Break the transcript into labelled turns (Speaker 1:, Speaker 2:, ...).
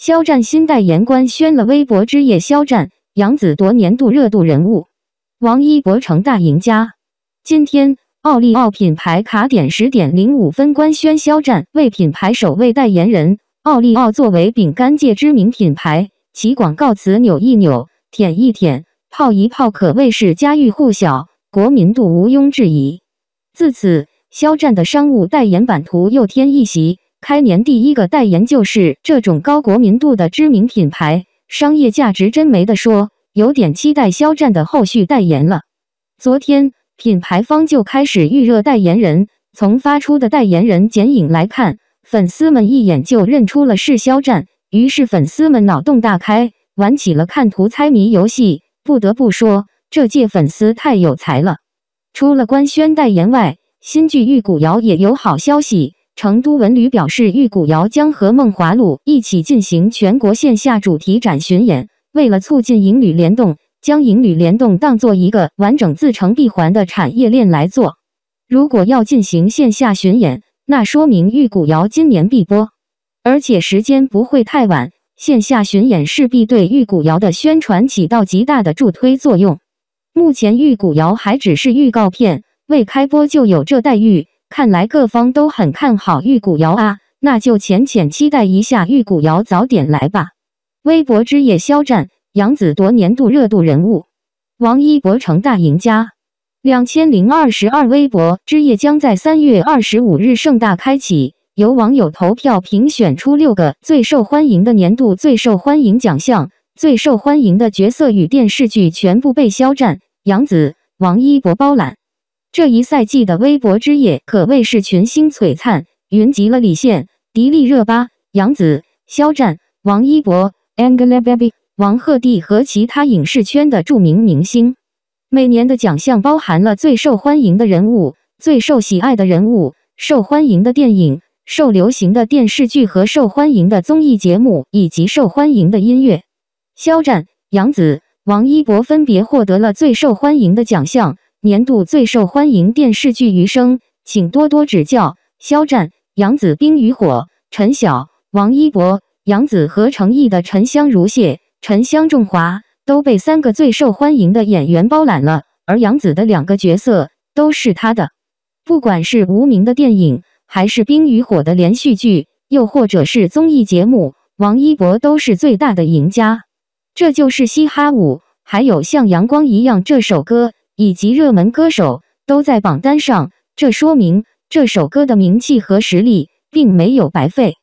Speaker 1: 肖战新代言官宣了微博之夜，肖战、杨紫夺年度热度人物，王一博成大赢家。今天，奥利奥品牌卡点十点零五分官宣肖战为品牌首位代言人。奥利奥作为饼干界知名品牌，其广告词“扭一扭，舔一舔，泡一泡”可谓是家喻户晓，国民度毋庸置疑。自此，肖战的商务代言版图又添一席。开年第一个代言就是这种高国民度的知名品牌，商业价值真没得说，有点期待肖战的后续代言了。昨天，品牌方就开始预热代言人，从发出的代言人剪影来看，粉丝们一眼就认出了是肖战，于是粉丝们脑洞大开，玩起了看图猜谜游戏。不得不说，这届粉丝太有才了。除了官宣代言外，新剧《玉骨遥》也有好消息。成都文旅表示，玉骨遥将和梦华录一起进行全国线下主题展巡演。为了促进影旅联动，将影旅联动当做一个完整自成闭环的产业链来做。如果要进行线下巡演，那说明玉骨遥今年必播，而且时间不会太晚。线下巡演势必对玉骨遥的宣传起到极大的助推作用。目前玉骨遥还只是预告片，未开播就有这待遇。看来各方都很看好玉骨遥啊，那就浅浅期待一下玉骨遥早点来吧。微博之夜，肖战、杨紫夺年度热度人物，王一博成大赢家。两千零二十二微博之夜将在三月二十五日盛大开启，由网友投票评选出六个最受欢迎的年度最受欢迎奖项，最受欢迎的角色与电视剧全部被肖战、杨紫、王一博包揽。这一赛季的微博之夜可谓是群星璀璨，云集了李现、迪丽热巴、杨紫、肖战、王一博、Angelababy、王鹤棣和其他影视圈的著名明星。每年的奖项包含了最受欢迎的人物、最受喜爱的人物、受欢迎的电影、受流行的电视剧和受欢迎的综艺节目，以及受欢迎的音乐。肖战、杨紫、王一博分别获得了最受欢迎的奖项。年度最受欢迎电视剧《余生》，请多多指教。肖战、杨紫《冰与火》，陈晓、王一博、杨紫和成毅的《沉香如屑》，沉香重华都被三个最受欢迎的演员包揽了，而杨紫的两个角色都是他的。不管是无名的电影，还是《冰与火》的连续剧，又或者是综艺节目，王一博都是最大的赢家。这就是嘻哈舞，还有像《阳光一样》这首歌。以及热门歌手都在榜单上，这说明这首歌的名气和实力并没有白费。